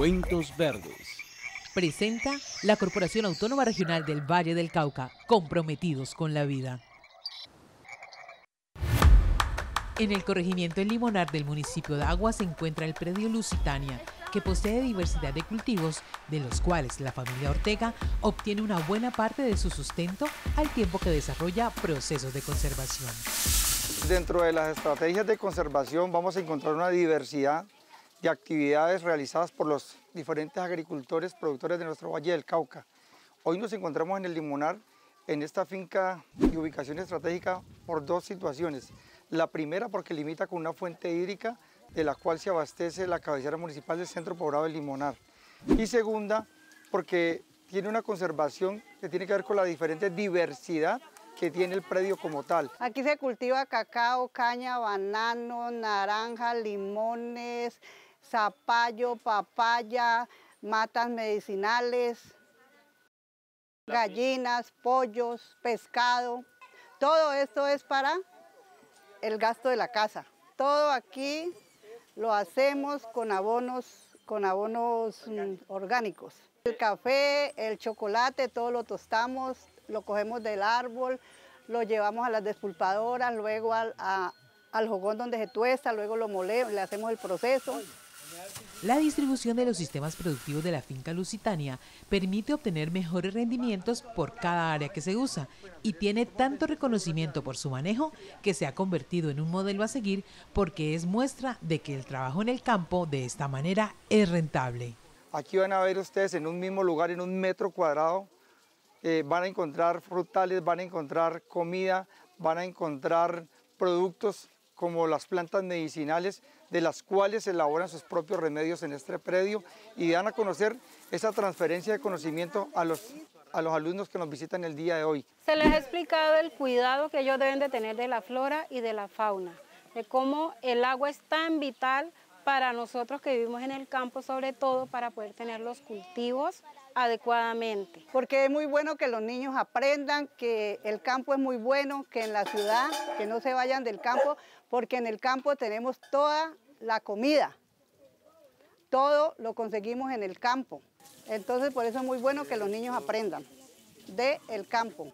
Cuentos Verdes. Presenta la Corporación Autónoma Regional del Valle del Cauca, comprometidos con la vida. En el corregimiento El Limonar del municipio de Agua se encuentra el predio Lusitania, que posee diversidad de cultivos, de los cuales la familia Ortega obtiene una buena parte de su sustento al tiempo que desarrolla procesos de conservación. Dentro de las estrategias de conservación vamos a encontrar una diversidad de actividades realizadas por los diferentes agricultores, productores de nuestro Valle del Cauca. Hoy nos encontramos en el Limonar, en esta finca de ubicación estratégica por dos situaciones. La primera porque limita con una fuente hídrica de la cual se abastece la cabecera municipal del Centro Poblado del Limonar. Y segunda porque tiene una conservación que tiene que ver con la diferente diversidad que tiene el predio como tal. Aquí se cultiva cacao, caña, banano, naranja, limones, zapallo, papaya, matas medicinales, gallinas, pollos, pescado. Todo esto es para el gasto de la casa. Todo aquí lo hacemos con abonos, con abonos mm, orgánicos. El café, el chocolate, todo lo tostamos, lo cogemos del árbol, lo llevamos a las despulpadoras, luego al, al jogón donde se tuesta, luego lo molemos, le hacemos el proceso. La distribución de los sistemas productivos de la finca Lusitania permite obtener mejores rendimientos por cada área que se usa y tiene tanto reconocimiento por su manejo que se ha convertido en un modelo a seguir porque es muestra de que el trabajo en el campo de esta manera es rentable. Aquí van a ver ustedes en un mismo lugar, en un metro cuadrado, eh, van a encontrar frutales, van a encontrar comida, van a encontrar productos como las plantas medicinales, de las cuales elaboran sus propios remedios en este predio y dan a conocer esa transferencia de conocimiento a los, a los alumnos que nos visitan el día de hoy. Se les ha explicado el cuidado que ellos deben de tener de la flora y de la fauna, de cómo el agua es tan vital para nosotros que vivimos en el campo, sobre todo para poder tener los cultivos adecuadamente. Porque es muy bueno que los niños aprendan que el campo es muy bueno, que en la ciudad, que no se vayan del campo, porque en el campo tenemos toda la comida. Todo lo conseguimos en el campo. Entonces por eso es muy bueno que los niños aprendan del el campo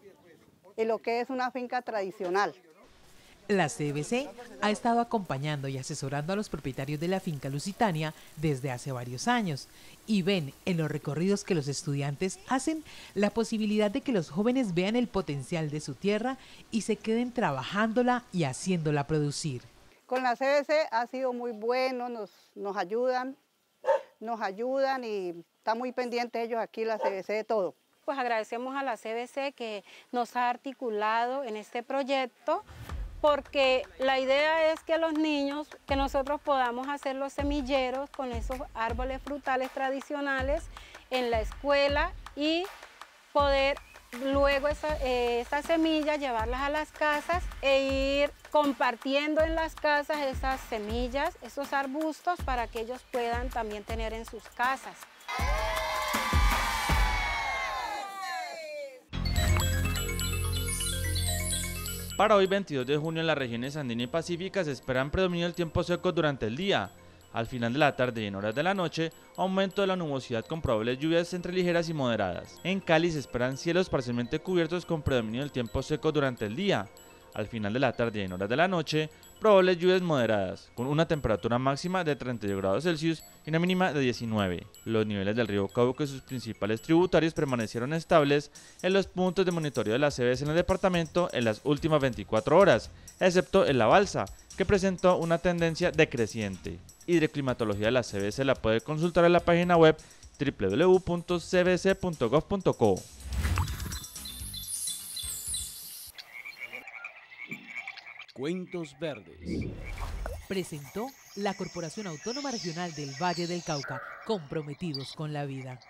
y lo que es una finca tradicional. La CBC ha estado acompañando y asesorando a los propietarios de la finca Lusitania desde hace varios años y ven en los recorridos que los estudiantes hacen la posibilidad de que los jóvenes vean el potencial de su tierra y se queden trabajándola y haciéndola producir. Con la CBC ha sido muy bueno, nos, nos ayudan, nos ayudan y está muy pendiente ellos aquí la CBC de todo. Pues agradecemos a la CBC que nos ha articulado en este proyecto porque la idea es que los niños, que nosotros podamos hacer los semilleros con esos árboles frutales tradicionales en la escuela y poder luego esas eh, semillas llevarlas a las casas e ir compartiendo en las casas esas semillas, esos arbustos para que ellos puedan también tener en sus casas. Para hoy 22 de junio en las regiones andina y pacífica se esperan predominio del tiempo seco durante el día. Al final de la tarde y en horas de la noche, aumento de la nubosidad con probables lluvias entre ligeras y moderadas. En Cali se esperan cielos parcialmente cubiertos con predominio del tiempo seco durante el día. Al final de la tarde y en horas de la noche, probables lluvias moderadas, con una temperatura máxima de 32 grados Celsius y una mínima de 19. Los niveles del río Cauca y sus principales tributarios permanecieron estables en los puntos de monitoreo de la CBS en el departamento en las últimas 24 horas, excepto en la balsa, que presentó una tendencia decreciente. Hidroclimatología de la CBS la puede consultar en la página web www.cbc.gov.co. Cuentos Verdes. Presentó la Corporación Autónoma Regional del Valle del Cauca, comprometidos con la vida.